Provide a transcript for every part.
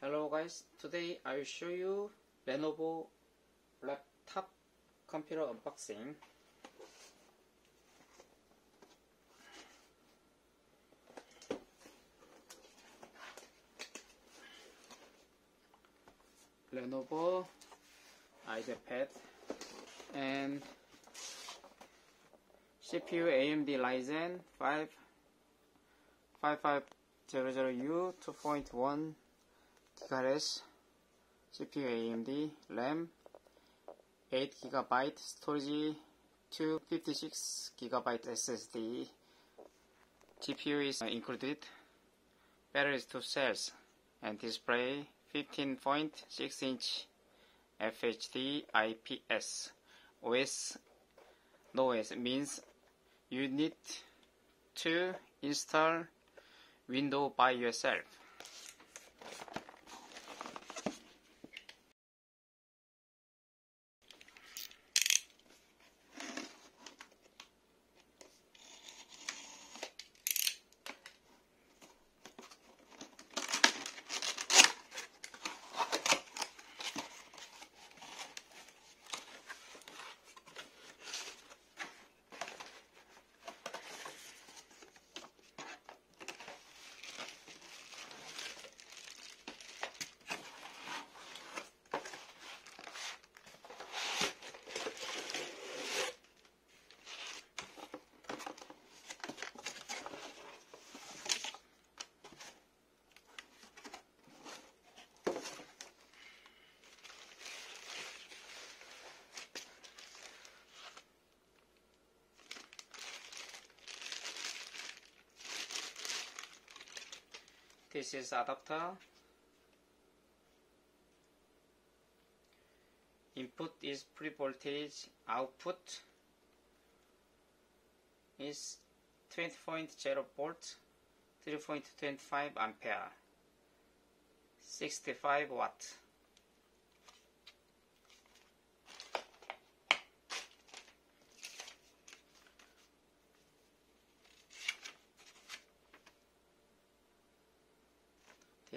Hello guys, today I will show you Lenovo laptop computer unboxing. Lenovo IdeaPad and CPU AMD Ryzen 5 5500U 2.1 GHz CPU AMD RAM 8 GB storage 256 GB SSD GPU is included. Batteries 2 cells and display 15.6 inch FHD IPS OS no OS means you need to install Windows by yourself. This is adapter. Input is pre voltage, output is 20.0 volt, 3.25 ampere, 65 watt.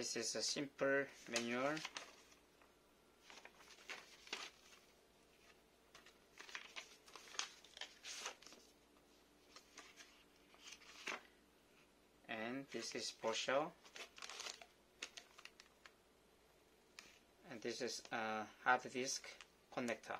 This is a simple manual. And this is brochure. And this is a hard disk connector.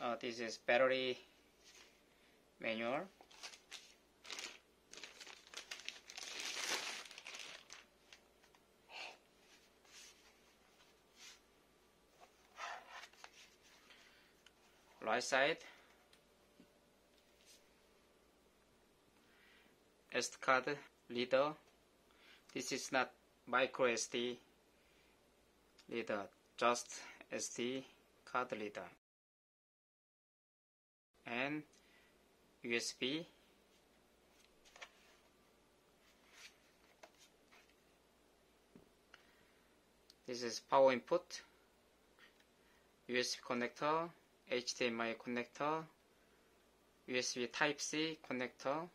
Uh, this is battery manual. Right side. SD card reader this is not micro SD reader just SD card reader and USB this is power input USB connector HDMI connector USB Type-C connector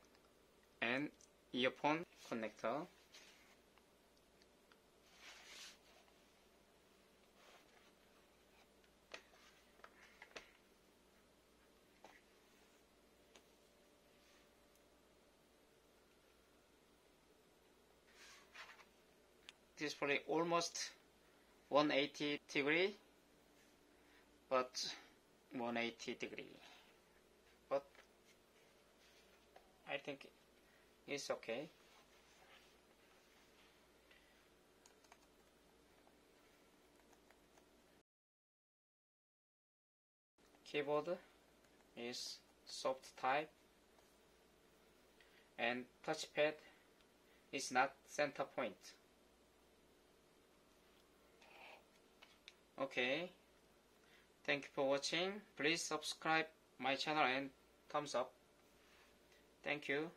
and earphone connector display almost 180 degree but 180 degree. But I think it's okay. Keyboard is soft type and touchpad is not center point okay. Thank you for watching. Please subscribe my channel and thumbs up. Thank you